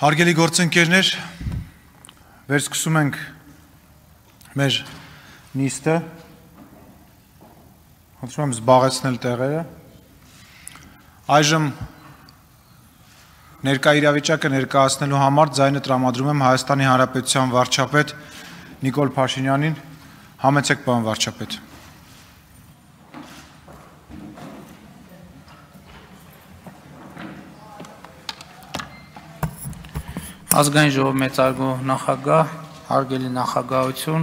Հարգելի գործընկերներ, վերսկսում ենք մեր նիստը։ Խնդրում եմ զբաղեցնել տեղերը։ Այժմ ներկա իրավիճակը ներկայացնելու համար ձայնը տրամադրում եմ Հայաստանի Հանրապետության վարչապետ Նիկոլ Փաշինյանին։ Համեցեք, պարոն վարչապետ։ Ազգային ժողով մեծարգո նախագահ, հարգելի նախագահություն,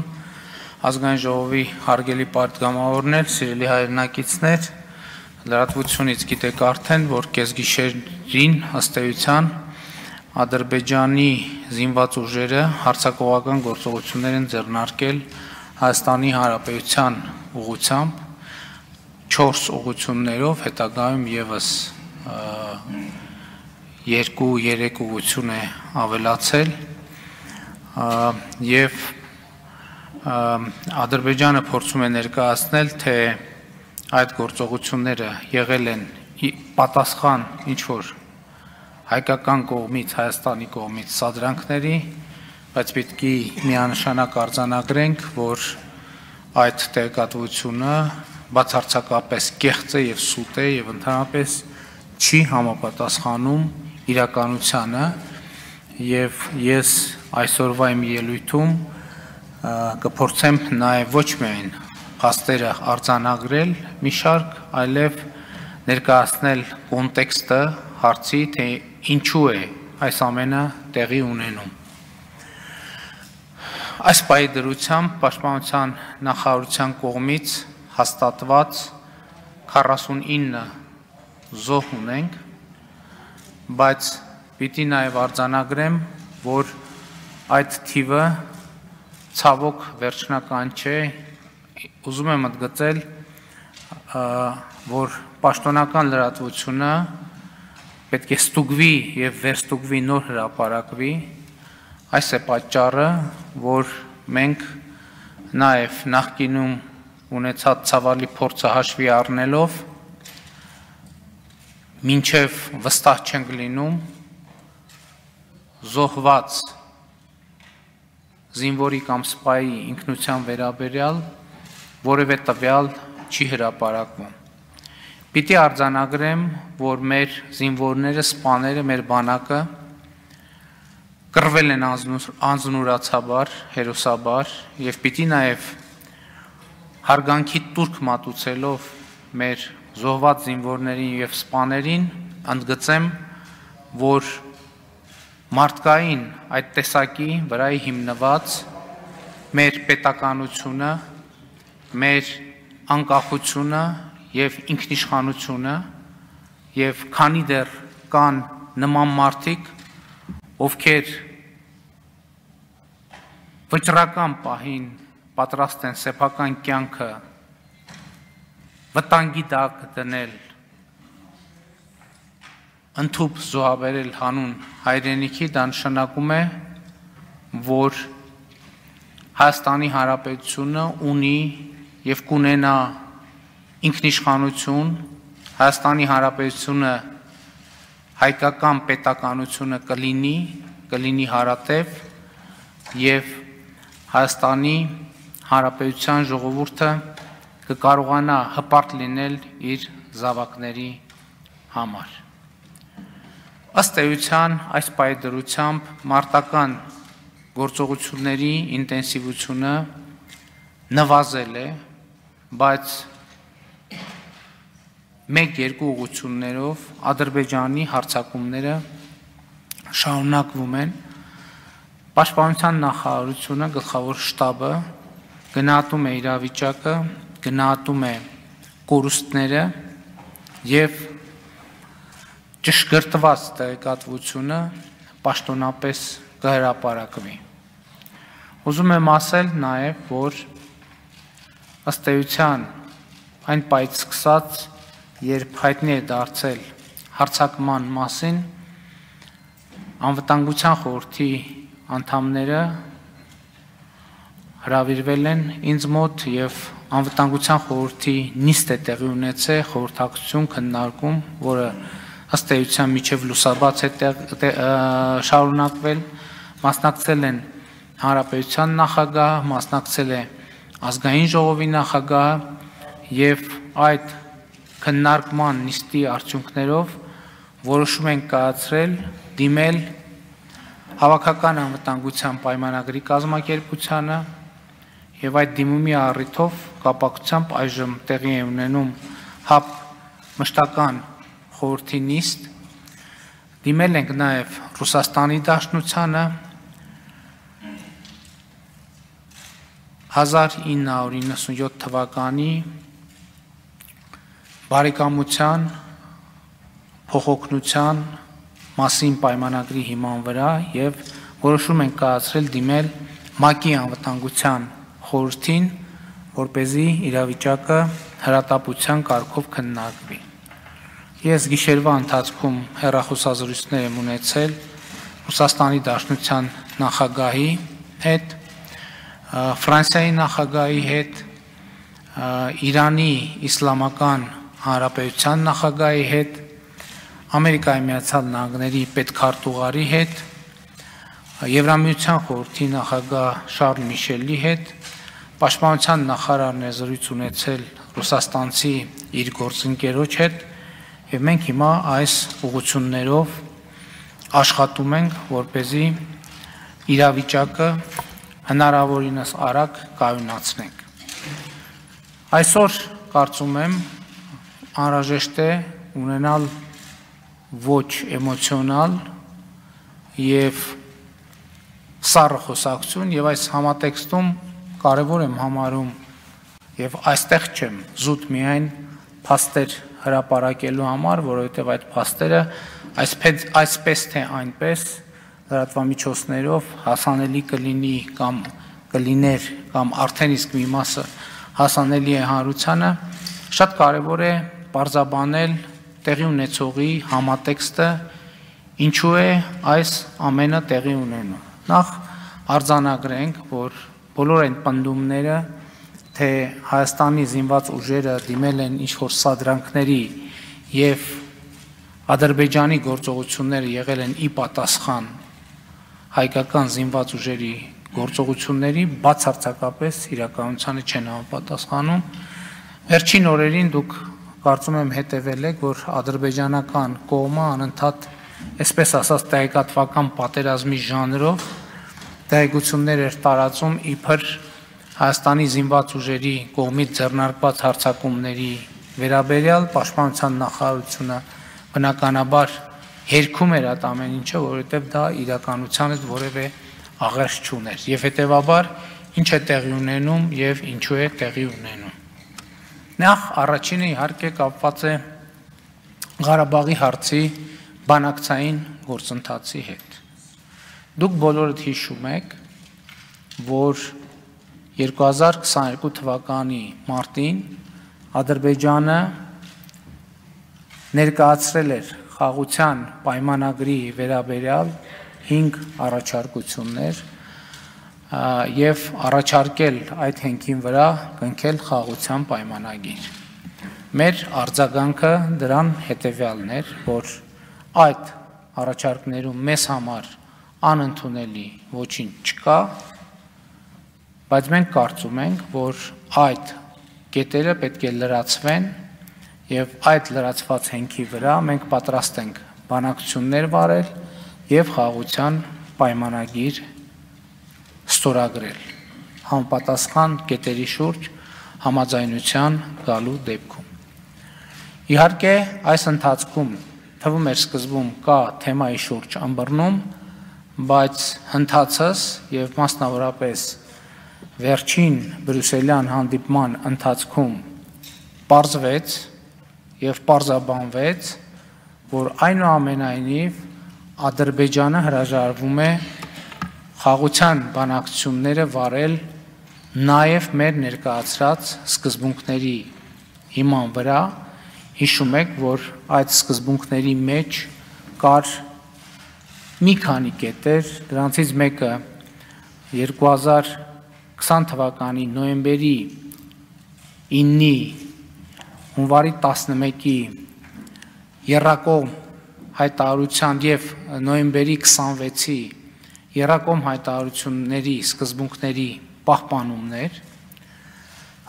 ազգային ժողովի հարգելի պատգամավորներ, սիրելի հայրենակիցներ, լրատվությունից գիտեք արդեն, որ կեսգիշերին ըստ էության Ադրբեջանի զինված ուժերը հարցակողական գործողություններ են ձեռնարկել Հայաստանի Հանրապետության ուղությամբ 4 ուղություններով հետագայում եւս 2-3 ուղություն է ավելացել եւ Ադրբեջանը փորձում է ներկայացնել, թե այդ գործողությունները եղել են պատասխան ինչ որ հայկական կողմից, Հայաստանի կողմից սադրանքների, բայց պետք է միանշանակ արձանագրենք, որ այդ տեղեկատվությունը բացարձակապես կեղծ է եւ սուտ է եւ ընդհանրապես չի համապատասխանում իրականությանը եւ ես այսօրվա իմ ելույթում կփորձեմ նաեւ ոչ միայն փաստերը արձանագրել մի շարք, այլև ներկայացնել կոնտեքստը հարցի, թե ինչու է այս ամենը տեղի ունենում։ Այս պայի դրությամբ Պաշտպանության նախարարության կողմից հաստատված 49 զոհ ունենք, բայց պիտի նաև արձանագրեմ, որ այդ թիվը ցավոք վերջնական չէ, ուզում եմ ընդգծել, որ պաշտոնական լրատվությունը պետք է ստուգվի եւ վերստուգվի նոր հրապարակվի, այս է պատճառը, որ մենք նաև նախկինում ունեցած ցավալի փորձը հաշվի առնելով մինչև վստահ չենք լինում զոհված զինվորի կամ սպայի ինքնության վերաբերյալ որևէ տվյալ չի հրապարակվում։ Պիտի արձանագրեմ, որ մեր զինվորները, սպաները, մեր բանակը կռվել են անզնուրացաբար, հերոսաբար եւ պիտի նաեւ հարգանքի турք մատուցելով մեր զոհված զինվորներին եւ սպաներին ընդգծեմ, որ մարդկային այդ տեսակի վրայի հիմնված մեր պետականությունը, մեր անկախությունը եւ ինքնիշխանությունը եւ քանի դեռ կան նման մարդիկ, ովքեր վճռական պահին պատրաստ են սեփական կյանքը վտանգի տակ դնել ընդཐུպ զոհաբերել հանուն հայրենիքի դա նշանակում է որ Հայաստանի Հանրապետությունը ունի եւ կունենա ինքնիշխանություն Հայաստանի Հանրապետությունը հայկական պետականությունը կլինի կլինի հարատև եւ Հայաստանի Հանրապետության ժողովուրդը կկարողանա հպարտ լինել իր զավակների համար։ Ըստ էության այս պայդրությամբ մարտական գործողությունների ինտենսիվությունը նվազել է, բայց մեկ-երկու ուղություններով Ադրբեջանի հարցակումները շարունակվում են։ Պաշտպանության նախարարությունը, գլխավոր շտաբը գնահատում է իրավիճակը գնահատում է կորուստները եւ ճշգրտված տեղեկատվությունը պաշտոնապես կհրապարակվի։ Ուզում եմ ասել նաև, որ ըստ էության այն պայծ սկսած, երբ հայտնի է դարձել հարցակման մասին, անվտանգության խորհրդի անդամները հրավիրվել են ինձ մոտ եւ անվտանգության խորհրդի նիստ է տեղի ունեցել խորհրդակցություն քննարկում, որը ըստ էության միջև լուսաբաց է տեղ, տեղ, շարունակվել, մասնակցել են հանրապետության նախագահ, մասնակցել է ազգային ժողովի նախագահ եւ այդ քննարկման նիստի արդյունքներով որոշում են կայացրել դիմել հավաքական անվտանգության պայմանագրի կազմակերպությանը եւ այդ դիմումի առիթով կապակցությամբ այժմ տեղի է ունենում հապ մշտական խորհրդի նիստ դիմել ենք նաեւ Ռուսաստանի Դաշնությանը 1997 թվականի բարեկամության փոխօգնության մասին պայմանագրի հիման վրա եւ որոշում են կայացրել դիմել ՄԱԿ-ի անվտանգության խորհրդին, որ เป զի իրավիճակը հրատապության կարգով քննարկվի։ Ես գիշերվա ընթացքում հերախոսազրույցներ եմ ունեցել Ռուսաստանի Դաշնության նախագահի հետ, Ֆրանսիայի նախագահի հետ, Իրանի Իսլամական Հանրապետության նախագահի հետ, Ամերիկայի Միացյալ Նահանգների պետքարտուղարի հետ, Եվրամիության խորհրդի նախագահ Շարլ Միշելի հետ, Պաշտպանության նախարարն է զրույց ունեցել ռուսաստանցի իր գործընկերոջ հետ, եւ մենք հիմա այս ուղություններով աշխատում ենք, որ เป զի իրավիճակը հնարավորինս արագ կայունացնենք։ Այսօր կարծում եմ անհրաժեշտ է ունենալ ոչ էմոցիոնալ եւ սառը խոսակցություն եւ այս համատեքստում կարեւոր եմ համարում եւ այստեղ չեմ զուտ միայն փաստեր հրապարակելու համար, որովհետեւ այդ փաստերը այսպես այսպես թե այնպես լրատվամիջոցներով հասանելի կլինի կամ կլիներ կամ արդեն իսկ մի մասը հասանելի է հանրությանը, շատ կարևոր է բարձաբանել տեղի ունեցողի համատեքստը ինչու է այս ամենը տեղի ունենում։ Նախ արձանագրենք, որ բոլոր այն պնդումները, թե Հայաստանի զինված ուժերը դիմել են ինչ-որ սադրանքների եւ Ադրբեջանի գործողությունները եղել են ի պատասխան հայկական զինված ուժերի գործողությունների բացարձակապես իրականությանը չեն համապատասխանում։ Վերջին օրերին դուք կարծում եմ հետևել եք, որ ադրբեջանական կողմը անընդհատ, այսպես ասած, տեղեկատվական պատերազմի ժանրով տեղեկություններ էր տարածում իբր Հայաստանի զինված ուժերի կողմից ձեռնարկված հարձակումների վերաբերյալ պաշտպանության նախարարությունը բնականաբար հերքում էր այդ ամեն ինչը, որովհետև դա իրականության հետ որևէ աղերս չուներ։ Եվ հետևաբար ինչ է տեղի ունենում եւ ինչու է տեղի ունենում։ Նախ առաջինը իհարկե կապված է Ղարաբաղի հարցի բանակցային գործընթացի հետ։ Դուք բոլորդ հիշում եք, որ 2022 թվականի մարտին Ադրբեջանը ներկայացրել էր խաղության պայմանագրի վերաբերյալ 5 առաջարկություններ եւ առաջարկել այդ հենքին վրա կնքել խաղության պայմանագիր։ Մեր արձագանքը դրան հետեւյալն էր, որ այդ առաջարկներում մեզ համար անընդունելի ոչինչ չկա, բայց մենք կարծում ենք, որ այդ կետերը պետք է լրացվեն եւ այդ լրացված հենքի վրա մենք պատրաստ ենք բանակցություններ վարել եւ խաղության պայմանագիր ստորագրել համապատասխան կետերի շուրջ համաձայնության գալու դեպքում իհարկե այս ընթացքում թվում էր սկզբում կա թեմայի շուրջ ըմբռնում բայց հնդածս եւ մասնավորապես վերջին բրյուսելյան հանդիպման ընթացքում պարզվեց եւ պարզաբանվեց, որ այնուամենայնիվ Ադրբեջանը հրաժարվում է խաղության բանակցությունները վարել նաև մեր ներկայացրած սկզբունքների հիման վրա հիշում եք, որ այդ սկզբունքների մեջ կար մի քանի կետեր, դրանցից մեկը 2020 թվականի նոյեմբերի 9-ի հունվարի 11-ի Երակոմ հայտարարության եւ նոյեմբերի 26-ի Երակոմ հայտարարությունների սկզբունքների պահպանումներ,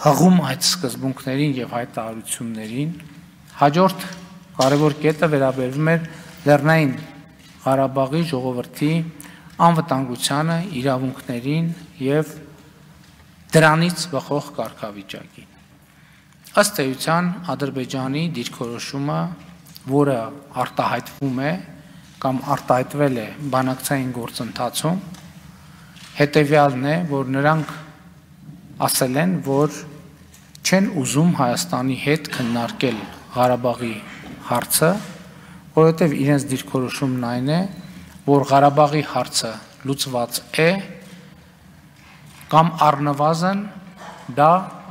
հղում այդ սկզբունքներին եւ հայտարարություններին, հաջորդ կարևոր կետը վերաբերվում էր Լեռնային Ղարաբաղի ժողովրդի անվտանգությանը, իրավունքներին եւ դրանից բխող կարգավիճակին։ Ըստ էության Ադրբեջանի դիրքորոշումը, որը արտահայտվում է կամ արտահայտվել է բանակցային գործընթացում, հետեւյալն է, որ նրանք ասել են, որ չեն ուզում Հայաստանի հետ քննարկել Ղարաբաղի հարցը, որովհետև իրենց դիրքորոշումն այն է, որ Ղարաբաղի հարցը լուծված է կամ առնվազն դա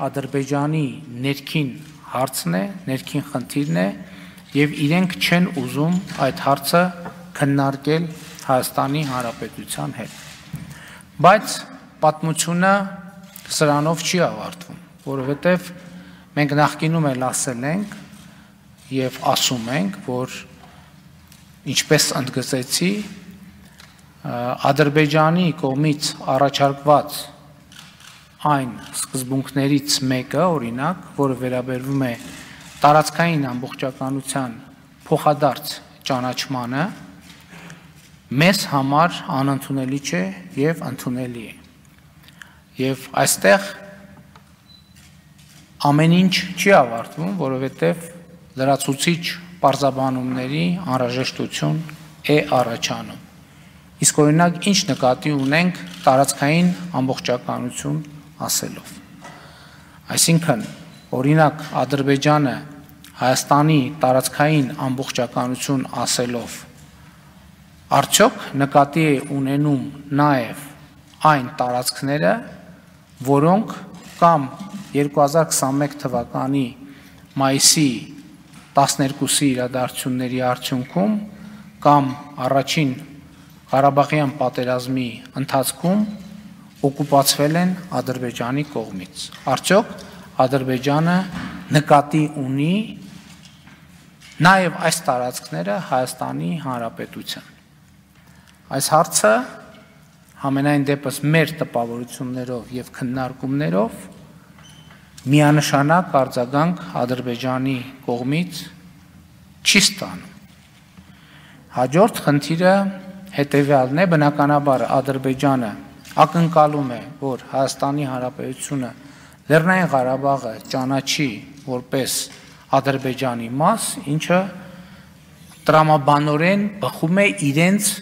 Ադրբեջանի ներքին հարցն է, ներքին խնդիրն է եւ իրենք չեն ուզում այդ հարցը քննարկել Հայաստանի Հանրապետության հետ։ Բայց պատմությունը սրանով չի ավարտվում, որովհետեւ մենք նախկինում էլ ասել ենք եւ ասում ենք, որ ինչպես ընդգծեցի, Ադրբեջանի կողմից առաջարկված այն սկզբունքներից մեկը, օրինակ, որը վերաբերվում է տարածքային ամբողջականության փոխադարձ ճանաչմանը, մեզ համար անընդունելի չէ եւ ընդունելի է։ Եվ այստեղ ամեն ինչ չի ավարտվում, որովհետեւ լրացուցիչ պարզաբանումների անհրաժեշտություն է առաջանում։ Իսկ օրինակ ինչ նկատի ունենք տարածքային ամբողջականություն ասելով։ Այսինքն օրինակ Ադրբեջանը Հայաստանի տարածքային ամբողջականություն ասելով արդյոք նկատի է ունենում նաև այն տարածքները, որոնք կամ 2021 թվականի մայիսի 12-ի իրադարձությունների արդյունքում կամ առաջին Ղարաբաղյան պատերազմի ընթացքում օկուպացվել են Ադրբեջանի կողմից։ Արդյոք Ադրբեջանը նկատի ունի նաև այս տարածքները Հայաստանի Հանրապետության։ Այս հարցը համենայն դեպս մեր տպավորություններով եւ քննարկումներով միանշանակ արձագանք Ադրբեջանի կողմից չի ստանում։ Հաջորդ խնդիրը հետևյալն է, բնականաբար Ադրբեջանը ակնկալում է, որ Հայաստանի Հանրապետությունը Լեռնային Ղարաբաղը ճանաչի որպես Ադրբեջանի մաս, ինչը տրամաբանորեն բխում է իրենց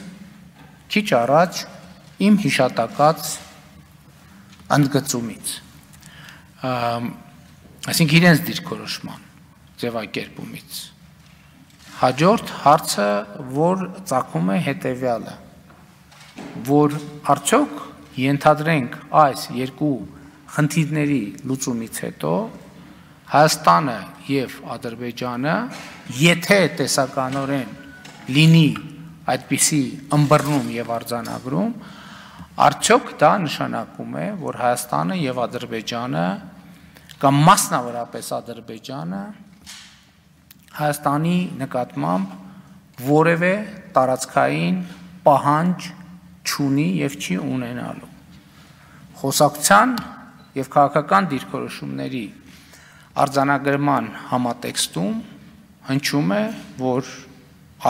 քիչ առաջ իմ հիշատակած ընդգծումից այսինքն իրենց դիրքորոշման ձևակերպումից։ Հաջորդ հարցը, որ ցակում է հետեւյալը, որ արդյոք ենթադրենք այս երկու խնդիրների լուծումից հետո Հայաստանը եւ Ադրբեջանը, եթե տեսականորեն լինի այդպիսի ըմբռնում եւ արձանագրում, արդյոք դա նշանակում է, որ Հայաստանը եւ Ադրբեջանը կամ մասնավորապես Ադրբեջանը Հայաստանի նկատմամբ որևէ տարածքային պահանջ չունի եւ չի ունենալու։ Խոսակցության եւ քաղաքական դիրքորոշումների արձանագրման համատեքստում հնչում է, որ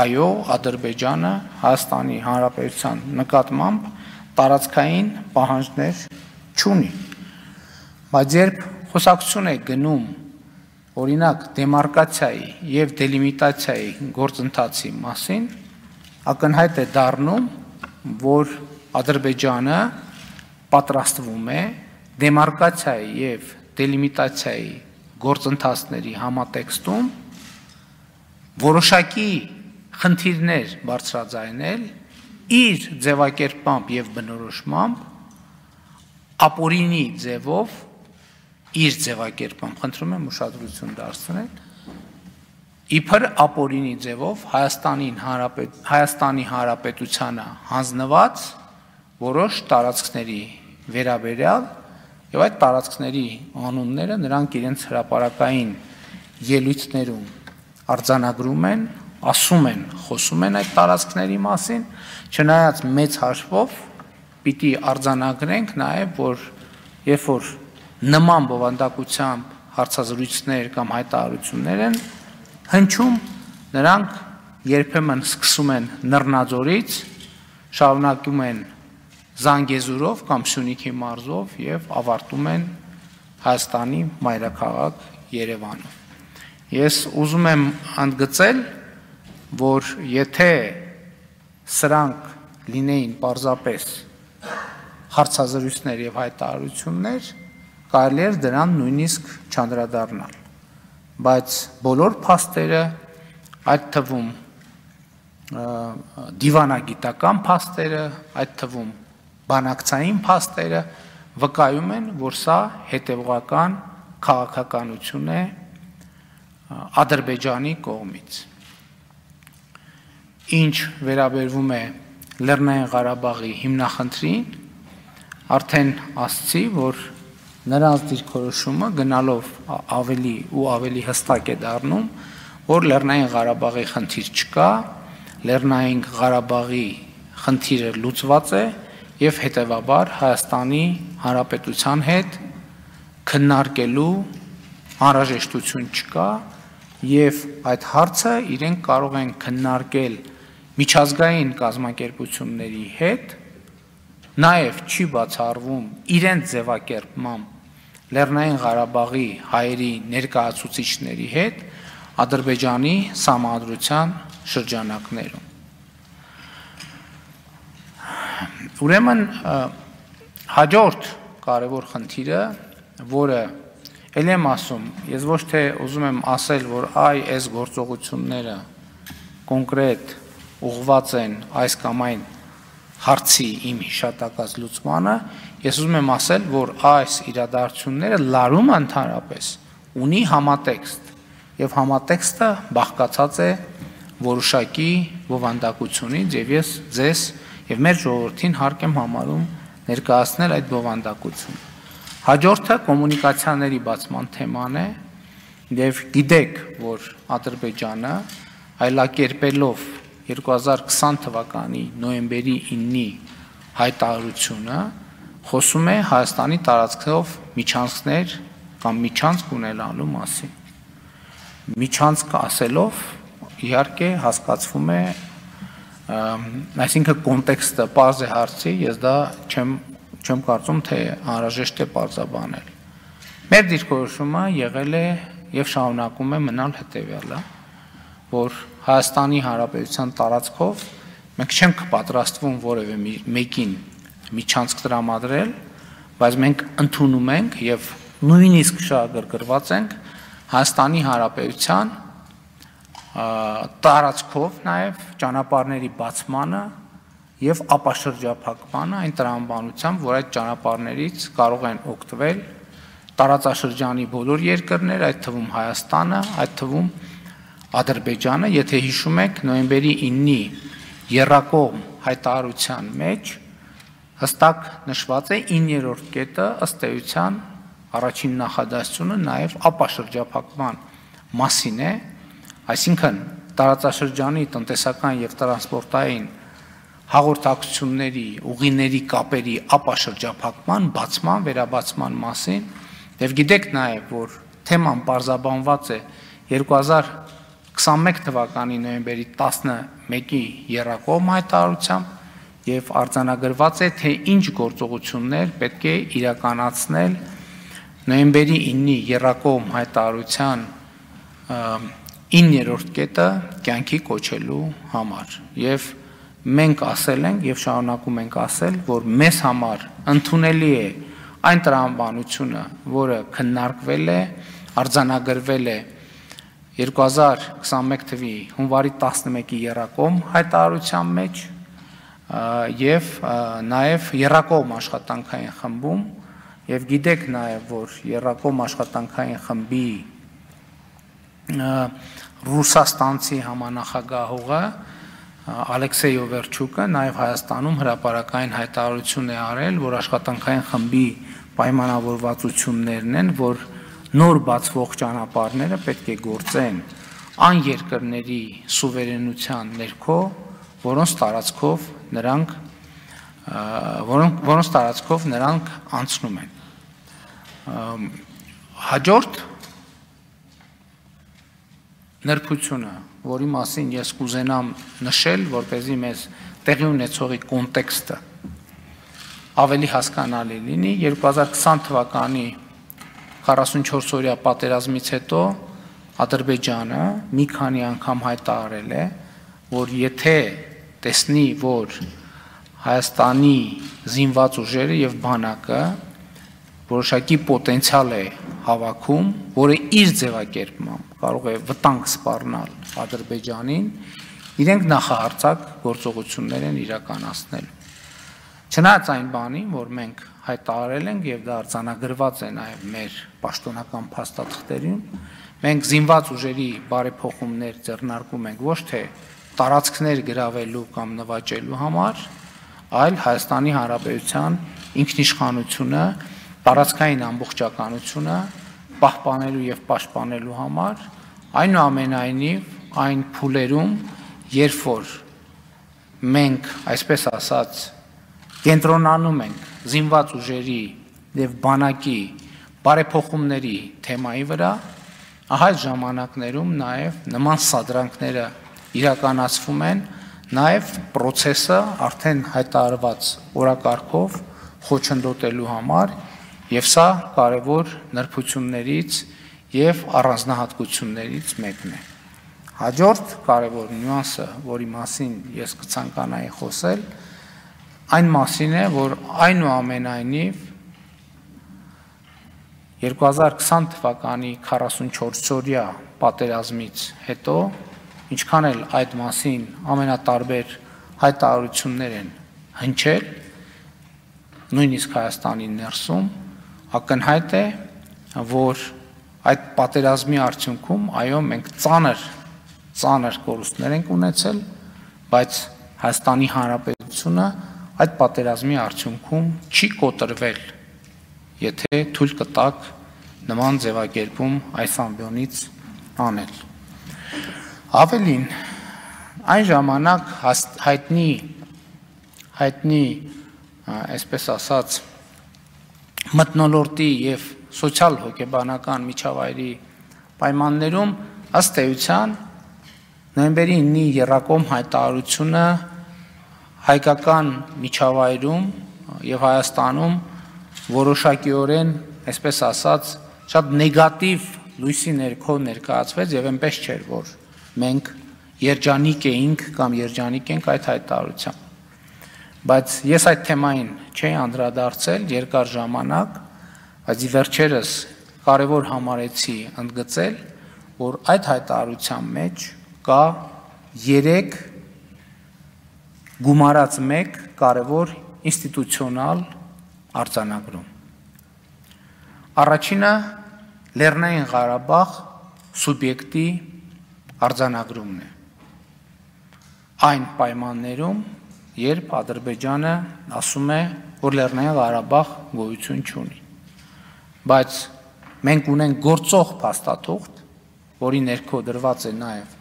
այո, Ադրբեջանը Հայաստանի Հանրապետության նկատմամբ տարածքային պահանջներ չունի։ Բայց երբ խոսակցություն է գնում օրինակ դեմարկացիայի եւ դելիմիտացիայի գործընթացի մասին, ակնհայտ է դառնում, որ Ադրբեջանը պատրաստվում է դեմարկացիայի եւ դելիմիտացիայի գործընթացների համատեքստում որոշակի խնդիրներ բարձրաձայնել իր ձևակերպամբ եւ բնորոշմամբ ապորինի ձևով իր ձևակերպում, խնդրում եմ ուշադրություն դարձնել, իբր ապորինի ձևով Հայաստանին Հանրապետ Հայաստանի Հանրապետությանը հանձնված որոշ տարածքների վերաբերյալ եւ այդ տարածքների անունները նրանք իրենց հրաապարակային ելույթներում արձանագրում են ասում են, խոսում են այդ տարածքների մասին, չնայած մեծ հաշվով պիտի արձանագրենք նաև, որ երբ որ նման բովանդակությամբ հարցազրույցներ կամ հայտարարություններ են հնչում, նրանք երբեմն սկսում են նռնաձորից, շարունակում են Զանգեզուրով կամ Սյունիքի մարզով եւ ավարտում են Հայաստանի մայրաքաղաք Երևանում։ Ես ուզում եմ ընդգծել, որ եթե սրանք լինեին պարզապես հարցազրույցներ եւ հայտարարություններ, կարելի էր դրան նույնիսկ չանդրադառնալ։ Բայց բոլոր փաստերը, այդ թվում դիվանագիտական փաստերը, այդ թվում բանակցային փաստերը վկայում են, որ սա հետևողական քաղաքականություն է Ադրբեջանի կողմից։ Ինչ վերաբերվում է Լեռնային Ղարաբաղի հիմնախնդրին, արդեն ասացի, որ նրանց դիրքորոշումը գնալով ավելի ու ավելի հստակ է դառնում, որ Լեռնային Ղարաբաղի խնդիր չկա, Լեռնային Ղարաբաղի խնդիրը լուծված է եւ հետեւաբար Հայաստանի Հանրապետության հետ քննարկելու անհրաժեշտություն չկա եւ այդ հարցը իրենք կարող են քննարկել միջազգային կազմակերպությունների հետ նաև չի բացառվում իրենց ձևակերպմամբ Լեռնային Ղարաբաղի հայերի ներկայացուցիչների հետ Ադրբեջանի համադրության շրջանակներում Ուրեմն հաջորդ կարևոր խնդիրը, որը ել եմ ասում, ես ոչ թե ուզում եմ ասել, որ այ այս գործողությունները կոնկրետ ուղված են այս կամ այն հարցի իմ հիշատակած լուծմանը, ես ուզում եմ ասել, որ այս իրադարձությունները լարում ընդհանրապես ունի համատեքստ եւ համատեքստը բաղկացած է որոշակի բովանդակությունից եւ ես ձեզ եւ մեր ժողովրդին հարկ եմ համարում ներկայացնել այդ բովանդակությունը։ Հաջորդը կոմունիկացիաների բացման թեման է եւ գիտեք, որ Ադրբեջանը այլակերպելով 2020 թվականի նոյեմբերի 9-ի հայտարարությունը խոսում է Հայաստանի տարածքով միջանցքներ կամ միջանցք ունենալու մասին։ Միջանցք ասելով իհարկե հասկացվում է այսինքն կոնտեքստը པարզ է հարցի, ես դա չեմ չեմ կարծում թե անհրաժեշտ է բարձաբանել։ Մեր դիրքորոշումը եղել է եւ շարունակում է մնալ հետեւյալը, որ Հայաստանի Հանրապետության տարածքով մենք չենք պատրաստվում որևէ մեկին միջանցք տրամադրել, բայց մենք ընդունում ենք եւ նույնիսկ շահագրգռված ենք Հայաստանի Հանրապետության տարածքով նաև ճանապարհների բացմանը եւ ապաշրջափակմանը այն տրամաբանությամբ, որ այդ ճանապարհներից կարող են օգտվել տարածաշրջանի բոլոր երկրները, այդ թվում Հայաստանը, այդ թվում Ադրբեջանը, եթե հիշում եք, նոյեմբերի 9-ի Երակոմ հայտարարության մեջ հստակ նշված է 9-րդ կետը ըստ էության առաջին նախադասությունը նաև ապաշրջափակման մասին է, Այսինքն տարածաշրջանի տնտեսական եւ տրանսպորտային հաղորդակցությունների, ուղիների կապերի ապաշրջափակման, բացման, վերաբացման մասին եւ գիտեք նաեւ, որ թեման բարձաբանված է 2021 թվականի նոյեմբերի 11-ի Երակոմ հայտարարությամբ եւ արձանագրված է, թե ինչ գործողություններ պետք է իրականացնել նոյեմբերի 9-ի Երակոմ հայտարարության 9-րդ կետը կյանքի կոչելու համար եւ մենք ասել ենք եւ շարունակում ենք ասել, որ մեզ համար ընդունելի է այն տրամաբանությունը, որը քննարկվել է, արձանագրվել է 2021 թվի հունվարի 11-ի Երակոմ հայտարարության մեջ եւ նաեւ Երակոմ աշխատանքային խմբում եւ գիտեք նաեւ որ Երակոմ աշխատանքային խմբի Ռուսաստանցի համանախագահողը Ալեքսեյ Օվերչուկը նաև Հայաստանում հրաապարական հայտարարություն է արել, որ աշխատանքային խմբի պայմանավորվածություններն են, որ նոր բացվող ճանապարհները պետք է գործեն այն երկրների սուվերենության ներքո, որոնց տարածքով նրանք որոնք որոնց տարածքով նրանք անցնում են։ Հաջորդ նրբությունը, որի մասին ես կուզենամ նշել, որ เป զի մեզ տեղի ունեցողի կոնտեքստը ավելի հասկանալի լինի 2020 թվականի 44 օրյա պատերազմից հետո Ադրբեջանը մի քանի անգամ հայտարարել է, որ եթե տեսնի, որ Հայաստանի զինված ուժերը եւ բանակը որոշակի պոտենցիալ է հավաքում, որը իր ձևակերպմամբ կարող է վտանգ սպառնալ Ադրբեջանին, իրենք նախահարցակ գործողություններ են իրականացնել։ Չնայած այն բանին, որ մենք հայտարարել ենք եւ դա արձանագրված է նաեւ մեր պաշտոնական փաստաթղթերում, մենք զինված ուժերի բարեփոխումներ ձեռնարկում ենք ոչ թե տարածքներ գրավելու կամ նվաճելու համար, այլ Հայաստանի Հանրապետության ինքնիշխանությունը, տարածքային ամբողջականությունը պահպանելու եւ պաշտպանելու համար այնուամենայնիվ այն փուլերում երբ որ մենք այսպես ասած կենտրոնանում ենք զինված ուժերի եւ բանակի բարեփոխումների թեմայի վրա ահա ժամանակներում նաեւ նման սադրանքները իրականացվում են նաեւ process-ը արդեն հայտարարված օրակարգով խոչընդոտելու համար Եվ սա կարևոր նրբություններից եւ առանձնահատկություններից մեկն է։ Հաջորդ կարևոր նյուանսը, որի մասին ես կցանկանայի խոսել, այն մասին է, որ այնուամենայնիվ 2020 թվականի 44-օրյա պատերազմից հետո ինչքան էլ այդ մասին ամենատարբեր հայտարարություններ են հնչել նույնիսկ Հայաստանի ներսում ակնհայտ է, որ այդ պատերազմի արդյունքում այո մենք ծանր ծանր կորուստներ ենք ունեցել, բայց Հայաստանի Հանրապետությունը այդ պատերազմի արդյունքում չի կոտրվել, եթե թույլ կտակ նման ձևակերպում այս ամբիոնից անել։ Ավելին, այն ժամանակ հայտնի հայտնի այսպես ասած մտնոլորտի եւ սոցիալ հոգեբանական միջավայրի պայմաններում ըստ էության նոյեմբերի 9-ի Երակոմ հայտարարությունը հայկական միջավայրում եւ Հայաստանում որոշակիորեն, այսպես ասած, շատ նեգատիվ լույսի ներքո ներկայացվեց եւ այնպես չէր, որ մենք երջանիկ էինք կամ երջանիկ ենք այդ հայտարարությամբ բայց ես այդ թեմային չէի անդրադարձել երկար ժամանակ, բայց ի վերջերս կարևոր համարեցի ընդգծել, որ այդ հայտարարության մեջ կա 3 գումարած 1 կարևոր ինստիտուցիոնալ արձանագրում։ Առաջինը Լեռնային Ղարաբաղ սուբյեկտի արձանագրումն է։ Այն պայմաններում, երբ Ադրբեջանը ասում է, որ Լեռնային Ղարաբաղ գոյություն չունի։ Բայց մենք ունենք գործող փաստաթուղթ, որի ներքո դրված է նաև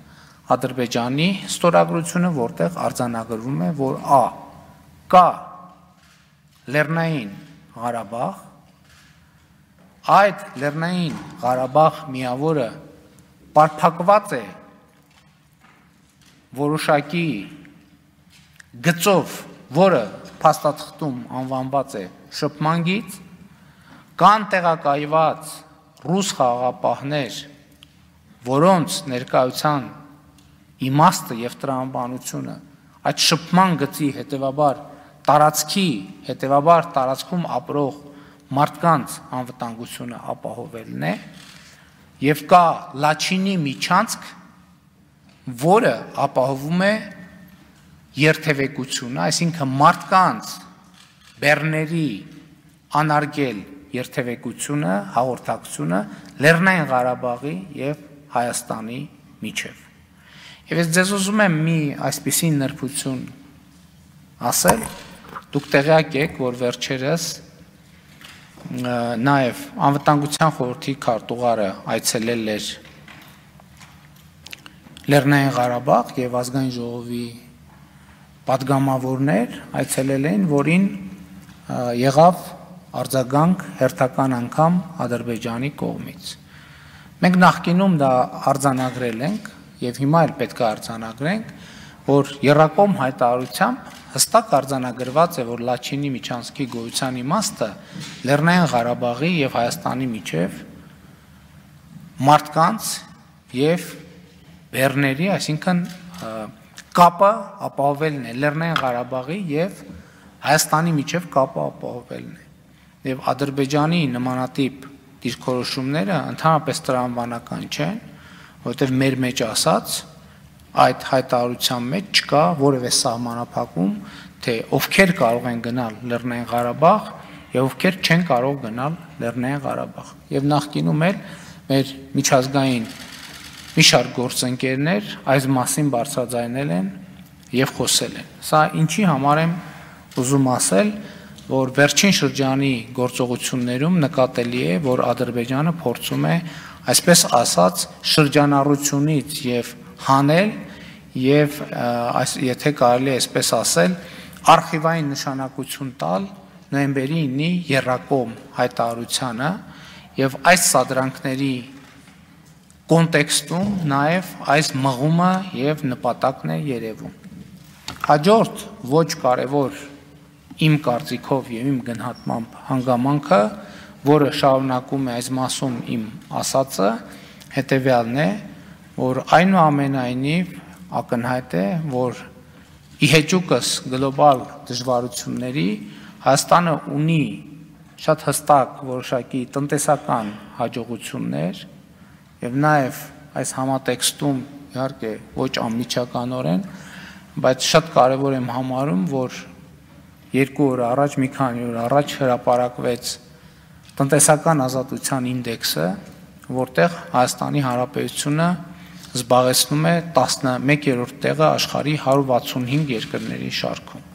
Ադրբեջանի ստորագրությունը, որտեղ արձանագրվում է, որ Ա կա Լեռնային Ղարաբաղ, այդ Լեռնային Ղարաբաղ միավորը բարփակված է որոշակի գծով, որը փաստաթղթում անվանված է շփմանգից, կան տեղակայված ռուս խաղապահներ, որոնց ներկայության իմաստը եւ տրամաբանությունը այդ շփման գծի հետևաբար տարածքի հետևաբար տարածքում ապրող մարդկանց անվտանգությունը ապահովելն է եւ կա լաչինի միջանցք, որը ապահովում է երթևեկությունը, այսինքն մարդկանց բեռների անարգել երթևեկությունը, հաղորդակցությունը Լեռնային Ղարաբաղի եւ Հայաստանի միջև։ Եվ ես ձեզ ուզում եմ մի այսպիսի նրբություն ասել, դուք տեղյակ եք, որ վերջերս նաև անվտանգության խորհրդի քարտուղարը այցելել էր Լեռնային Ղարաբաղ եւ ազգային ժողովի падգամավորներ այցելել էին, որին եղավ արձագանք հերթական անգամ Ադրբեջանի կողմից։ Մենք նախկինում դա արձանագրել ենք եւ հիմա էլ պետք է արձանագրենք, որ Երակոմ հայտարարությամբ հստակ արձանագրված է, որ Լաչինի միջանցքի գոյության իմաստը Լեռնային Ղարաբաղի եւ Հայաստանի միջև մարդկանց եւ բեռների, այսինքն կապը ապահովելն է Լեռնային Ղարաբաղի եւ Հայաստանի միջև կապը ապահովելն է։ Եվ Ադրբեջանի նմանատիպ դիրքորոշումները ընդհանրապես տրամաբանական չեն, որովհետեւ մեր մեջ ասած այդ հայտարարության մեջ չկա որևէ սահմանափակում, թե ովքեր կարող են գնալ Լեռնային Ղարաբաղ եւ ովքեր չեն կարող գնալ Լեռնային Ղարաբաղ։ Եվ նախկինում էլ մեր միջազգային մի շարք գործընկերներ այս մասին բարձրաձայնել են եւ խոսել են։ Սա ինչի համար եմ ուզում ասել, որ վերջին շրջանի գործողություններում նկատելի է, որ Ադրբեջանը փորձում է այսպես ասած շրջանառությունից եւ հանել եւ այս եթե կարելի է այսպես ասել արխիվային նշանակություն տալ նոյեմբերի 9-ի Երակոմ հայտարարությանը եւ այս սադրանքների կոնտեքստում նաեւ այս մղումը եւ նպատակն է երևում հաջորդ ոչ կարևոր իմ կարծիքով եւ իմ գնահատմամբ հանգամանքը որը շարունակում է այս մասում իմ ասածը հետեւյալն է որ այնուամենայնիվ ակնհայտ է, որ իհեճուկս գլոբալ դժվարությունների Հայաստանը ունի շատ հստակ որոշակի տնտեսական հաջողություններ եւ նաեւ այս համատեքստում իհարկե ոչ անմիջականորեն, բայց շատ կարեւոր եմ համարում, որ երկու օր առաջ, մի քանի օր առաջ հրապարակվեց տնտեսական ազատության ինդեքսը, որտեղ Հայաստանի Հանրապետությունը զբաղեցնում է 11-րդ տեղը աշխարհի 165 երկրների շարքում։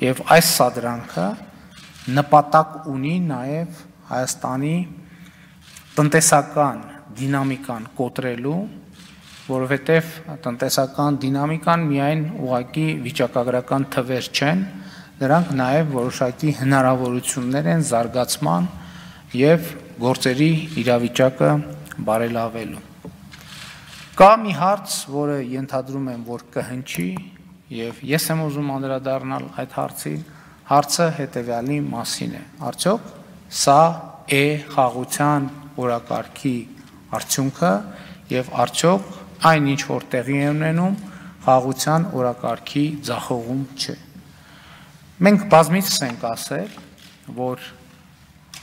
Եվ այս սադրանքը նպատակ ունի նաև Հայաստանի տնտեսական դինամիկան կոտրելու, որովհետև տնտեսական դինամիկան միայն ուղակի վիճակագրական թվեր չեն, դրանք նաև որոշակի հնարավորություններ են զարգացման եւ գործերի իրավիճակը բարելավելու։ Կա մի հարց, որը ենթադրում եմ, որ կհնչի եւ ես եմ ուզում անդրադառնալ այդ հարցին։ Հարցը հետեւյալի մասին է. Արդյոք սա է խաղության օրակարգի արդյունքը եւ արդյոք այն ինչ որ տեղի է ունենում խաղության օրակարգի ձախողում չէ։ Մենք բազմիցս ենք ասել, որ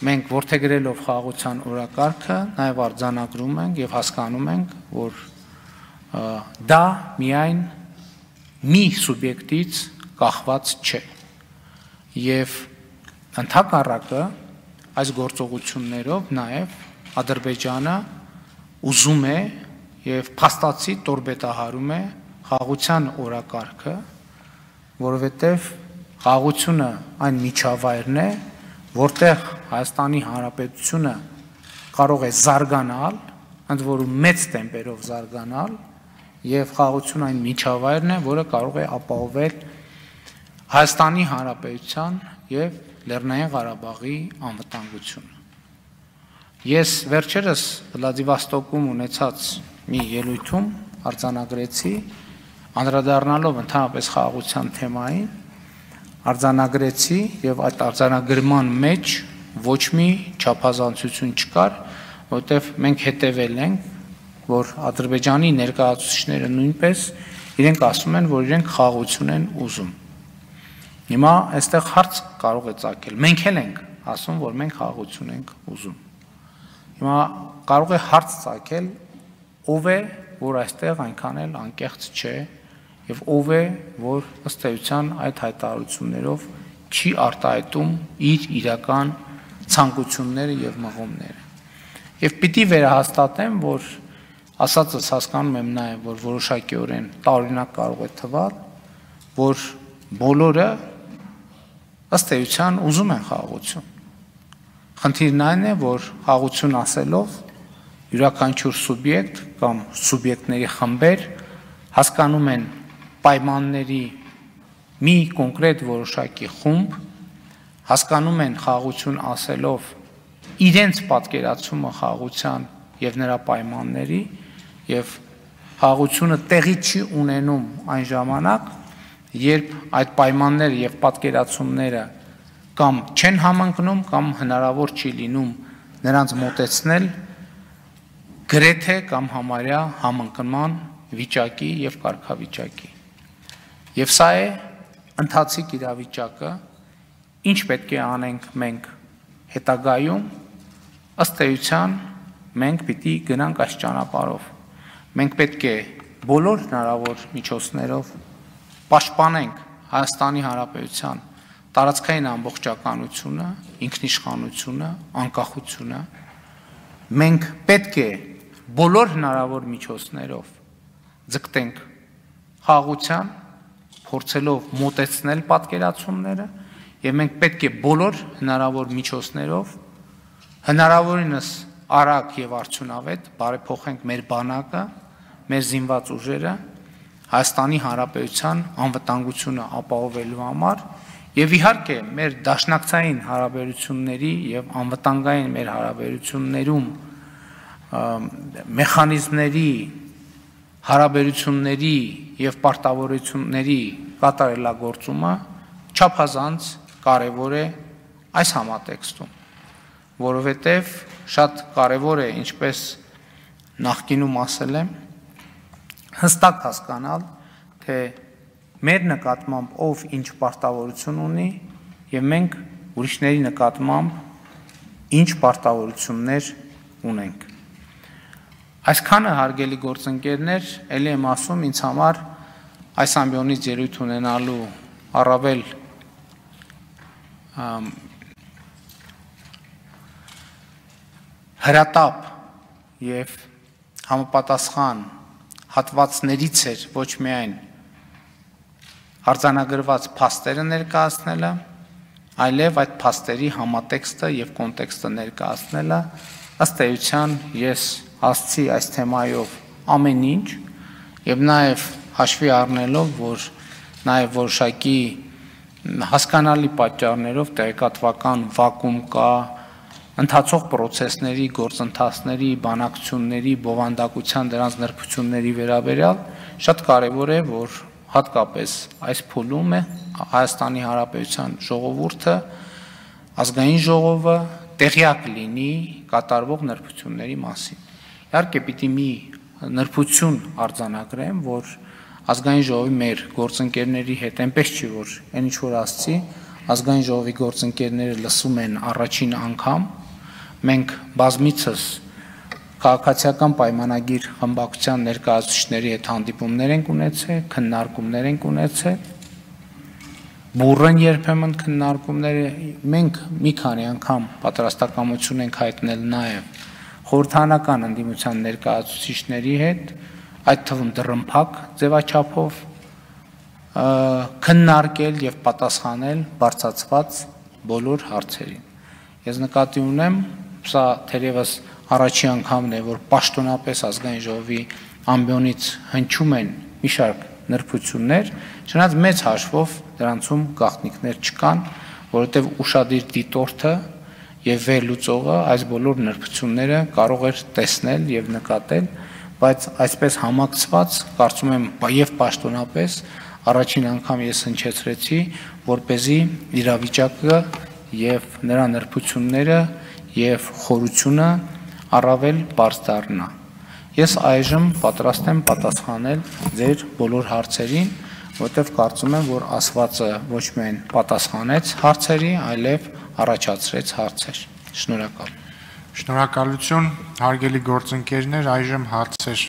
մենք որթեգրելով խաղության օրակարգը նաև արձանագրում ենք եւ հասկանում ենք, որ դա միայն մի սուբյեկտից կախված չէ։ Եվ ընդհակառակը այս գործողություններով նաև Ադրբեջանը ուզում է եւ փաստացի տորբետահարում է խաղության օրակարգը, որովհետեւ խաղությունը այն միջավայրն է, որտեղ Հայաստանի Հանրապետությունը կարող է զարգանալ, ընդ որում մեծ տեմպերով զարգանալ եւ խաղություն այն միջավայրն է, որը կարող է ապահովել Հայաստանի Հանրապետության եւ Լեռնային Ղարաբաղի անվտանգությունը։ Ես վերջերս Վլադիվոստոկում ունեցած մի ելույթում արձանագրեցի անդրադառնալով ընդհանրապես խաղաղության թեմային արձանագրեցի եւ այդ արձանագրման մեջ ոչ մի չափազանցություն չկար, որտեղ մենք հետևել ենք որ Ադրբեջանի ներկայացուցիչները նույնպես իրենք ասում են, որ իրենք խաղաղություն են ուզում։ Հիմա այստեղ հարց կարող է ցակել։ Մենք էլ ենք ասում, որ մենք խաղաղություն ենք ուզում։ Հիմա կարող է հարց ցակել, ով է, որ այստեղ այնքան էլ անկեղծ չէ եւ ով է, որ ըստ էության այդ հայտարարություններով չի արտահայտում իր իրական ցանկությունները եւ մղումները։ Եվ պիտի վերահաստատեմ, որ Ասածս հասկանում եմ նաև, որ որոշակիորեն տարօրինակ կարող է թվալ, որ բոլորը ըստ էության ուզում են խաղաղություն։ Խնդիրն այն է, որ խաղաղություն ասելով յուրաքանչյուր սուբյեկտ կամ սուբյեկտների խմբեր հասկանում են պայմանների մի կոնկրետ որոշակի խումբ, հասկանում են խաղություն ասելով իրենց պատկերացումը խաղության եւ նրա պայմանների եւ խաղությունը տեղի չի ունենում այն ժամանակ, երբ այդ պայմանները եւ պատկերացումները կամ չեն համընկնում կամ հնարավոր չի լինում նրանց մոտեցնել գրեթե կամ համարյա համընկնման վիճակի եւ կարգավիճակի։ Եվ սա է ընթացիկ իրավիճակը, ինչ պետք է անենք մենք հետագայում ըստ էության մենք պիտի գնանք այս ճանապարհով։ Մենք պետք է բոլոր հնարավոր միջոցներով պաշտպանենք Հայաստանի Հանրապետության տարածքային ամբողջականությունը, ինքնիշխանությունը, անկախությունը։ Մենք պետք է բոլոր հնարավոր միջոցներով ձգտենք խաղության, փորձելով մոտեցնել պատկերացումները, եւ մենք պետք է բոլոր հնարավոր միջոցներով հնարավորինս արագ եւ արդյունավետ բարեփոխենք մեր բանակը, մեր զինված ուժերը Հայաստանի Հանրապետության անվտանգությունը ապահովելու համար եւ իհարկե մեր դաշնակցային հարաբերությունների եւ անվտանգային մեր հարաբերություններում մեխանիզմների հարաբերությունների եւ պարտավորությունների կատարելագործումը չափազանց կարևոր է այս համատեքստում որովհետև շատ կարևոր է, ինչպես նախկինում ասել եմ, հստակ հասկանալ, թե մեր նկատմամբ ով ինչ պարտավորություն ունի եւ մենք ուրիշների նկատմամբ ինչ պարտավորություններ ունենք։ Այսքանը հարգելի գործընկերներ, ելի եմ ասում ինձ համար այս ամբիոնից ելույթ ունենալու առավել հրատապ եւ համապատասխան հատվածներից էր ոչ միայն արձանագրված փաստերը ներկայացնելը, այլև այդ փաստերի համատեքստը եւ կոնտեքստը ներկայացնելը ըստ էության ես ասցի այս թեմայով ամեն ինչ եւ նաեւ հաշվի առնելով որ նաեւ որոշակի հասկանալի պատճառներով տեղեկատվական վակուում կա ընթացող process-ների, գործընթացների, բանակցությունների, բովանդակության դրանց նրբությունների վերաբերյալ շատ կարևոր է, որ հատկապես այս փուլում է Հայաստանի Հանրապետության ժողովուրդը, ազգային ժողովը տեղյակ լինի կատարվող նրբությունների մասին։ Իհարկե պիտի մի նրբություն արձանագրեմ, որ ազգային ժողովի մեր գործընկերների հետ այնպես չի որ այն ինչ որ ասցի, ազգային ժողովի գործընկերները լսում են առաջին անգամ մենք բազմիցս քաղաքացիական պայմանագիր խմբակցության ներկայացուցիչների հետ հանդիպումներ ենք ունեցել, քննարկումներ ենք ունեցել, բուրըն երբեմն քննարկումները մենք մի քանի անգամ պատրաստակամություն ենք հայտնել նաև խորհրդանական ընդդիմության ներկայացուցիչների հետ, այդ թվում դրմփակ ձևաչափով քննարկել եւ պատասխանել բարձացված բոլոր հարցերին։ Ես նկատի ունեմ Սա թերևս առաջի անգամն է, որ պաշտոնապես ազգային ժողովի ամբիոնից հնչում են մի շարք նրբություններ, չնայած մեծ հաշվով դրանցում գաղտնիքներ չկան, որովհետև ուշադիր դիտորդը եւ վերլուծողը այս բոլոր նրբությունները կարող էր տեսնել եւ նկատել, բայց այսպես համակցված կարծում եմ եւ պաշտոնապես առաջին անգամ ես հնչեցրեցի, որ เป զի իրավիճակը եւ նրա նրբությունները եւ խորությունը առավել բարձ դառնա։ Ես այժմ պատրաստ եմ պատասխանել ձեր բոլոր հարցերին, որտեղ կարծում եմ, որ ասվածը ոչ միայն պատասխանեց հարցերի, այլև առաջացրեց հարցեր։ Շնորհակալ։ Շնորհակալություն, հարգելի գործընկերներ, այժմ հարցեր